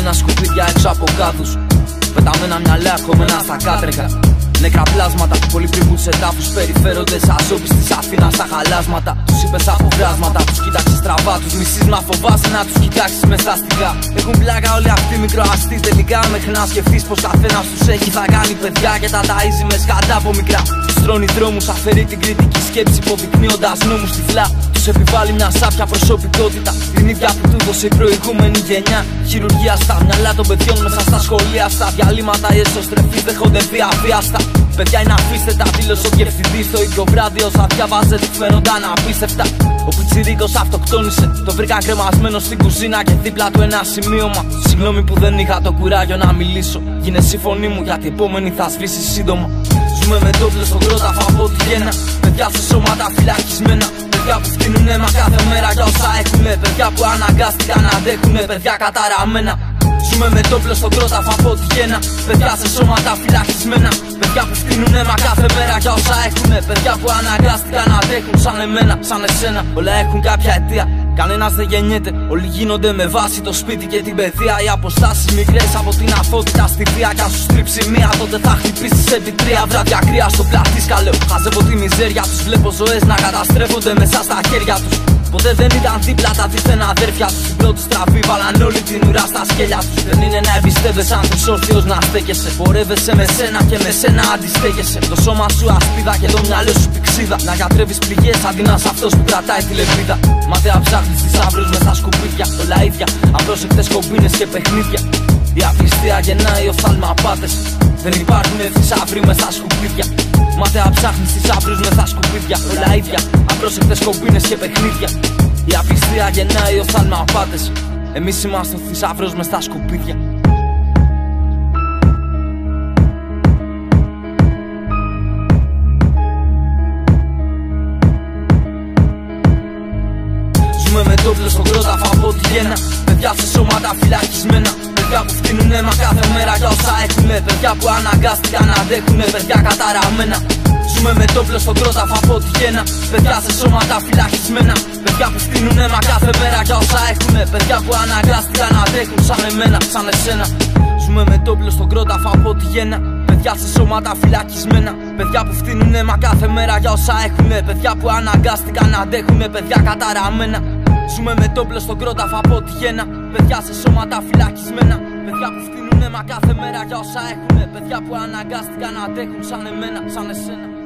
Πεταμένα σκουπίδια έξω από κάδου. Πεταμένα μυαλά κομμένα στα κάτρεγα. Νεκρά πλάσματα που κολυμπρivούν σε τάφους. Περιφέρονται σαν ζώπη τη Αθήνας στα χαλάσματα. Τους είπες από βράσματα, τους κοίταξες στραβά. Τους μισείς να φοβάσαι να τους κοιτάξεις με στα στιγά. Έχουν πλάκα όλοι αυτοί μικροαστοί τελικά. Μέχρι να σκεφτείς πως καθένας τους έχει θα κάνει παιδιά και τα ταΐζει με σκατά από μικρά. Του τρώνει δρόμους, αφαιρεί την κριτική σκέψη υποδεικνύοντας νόμους τυφλά. Του επιβάλλει μια σάπια προσωπικότητα. Την ίδια που του δώσε η προηγούμενη γενιά. Χειρουργία στα μυαλά των παιδιών μέσα στα σχολεία. Στα διαλύματα οι εσωστρεφεί δέχονται βία βίαστα. Παιδιά είναι αφήστετα, δήλωσε ο διευθυντής στο ίδιο βράδυ. Όσα διάβαζε του φαίνονταν απίστευτα. Ο Πιτσυρίκο αυτοκτόνησε. Το βρήκα κρεμασμένο στην κουζίνα και δίπλα του ένα σημείωμα. Συγγνώμη που δεν είχα το κουράγιο να μιλήσω. Γίνε η φωνή μου γιατί επόμενη θα σβήσει σύντομα. Ζούμε με τόπλο στον κρόταφο από τη γέννα. Παιδιά σε σώματα φυλακισμένα. Παιδιά που φτύνουν αίμα κάθε μέρα για όσα έχουνε. Παιδιά που αναγκάστηκαν να αντέχουνε. Παιδιά καταραμένα. Ζούμε με τόπλο στον κρόταφο από τη γέννα. Παιδιά σε σώματα φυλακισμένα. Παιδιά που φτύνουν αίμα κάθε μέρα για όσα έχουνε. Παιδιά που αναγκάστηκαν να αντέχουν σαν εμένα, σαν εσένα. Όλα έχουν κάποια αιτία. Κανένα δεν γεννιέται. Όλοι γίνονται με βάση το σπίτι και την παιδεία. Οι αποστάσεις μικρές από την αθότητα στη βία. Κι αν σου στρίψει μία, τότε θα χτυπήσεις επί τρία βράδια κρύα στο πλάτη. Καλέω. Χαζεύω τη μιζέρια τους. Βλέπω ζωές να καταστρέφονται μέσα στα χέρια τους. Ποτέ δεν ήταν δίπλα τα δίθεν αδέρφια τους. Στην πρώτη στραβή βάλαν όλη την ουρά στα σκέλια τους. Δεν είναι να εμπιστεύεσαι αν θες όρθιος να στέκεσαι. Πορεύεσαι με σένα και με σένα αντιστέκεσαι. Το σώμα σου ασπίδα και το μυαλό σου πηξίδα. Να γιατρεύεις πληγές αντί να αυτός που κρατάει τη λεπίδα. Μάταια ψάχνεις θησαύρου με στα σκουπίδια. Όλα ίδια, απρόσεκτες κομπίνες και παιχνίδια. Η απληστία γεννάει οφθαλμαπάτε. Δεν υπάρχουν θησαύροι με στα σκουπίδια. Μάταια ψάχνεις θησαύρου με στα σκουπίδια. Όλα ίδια, απρόσεκτε κομπίνε και παιχνίδια. Η απιστία γεννάει οφθαλμαπάτε. Εμείς είμαστε ο θησαυρό μες στα σκουπίδια. Ζούμε με τόπλο στον κρόταφο από τη γέννα. Παιδιά σε σώματα φυλακισμένα. Παιδιά που φτύνουν αίμα κάθε μέρα για όσα έχουνε. Παιδιά που αναγκάστηκαν να αντέχουνε. Παιδιά καταραμένα. Ζούμε με τόπλο στον κρόταφο από τη γέννα. Παιδιά σε σώματα φυλακισμένα. Παιδιά που φτύνουν αίμα κάθε μέρα για όσα έχουνε. Παιδιά που αναγκάστηκαν να αντέχουν σαν εμένα, σαν εσένα. Ζούμε με τόπλο στον κρόταφο από τη γέννα. Παιδιά σε σώματα φυλακισμένα. Παιδιά που φτύνουν αίμα κάθε μέρα για όσα έχουνε. Παιδιά που αναγκάστηκαν να αντέχουνε. Παιδιά καταραμένα. Ζούμε με τόπλο στον κρόταφο από τη γέννα. Παιδιά σε σώματα φυλακισμένα. Παιδιά που φτύνουν αίμα κάθε μέρα για όσα έχουνε. Παιδιά που αναγκάστηκαν να αντέχουν σαν εμένα, σαν εσένα.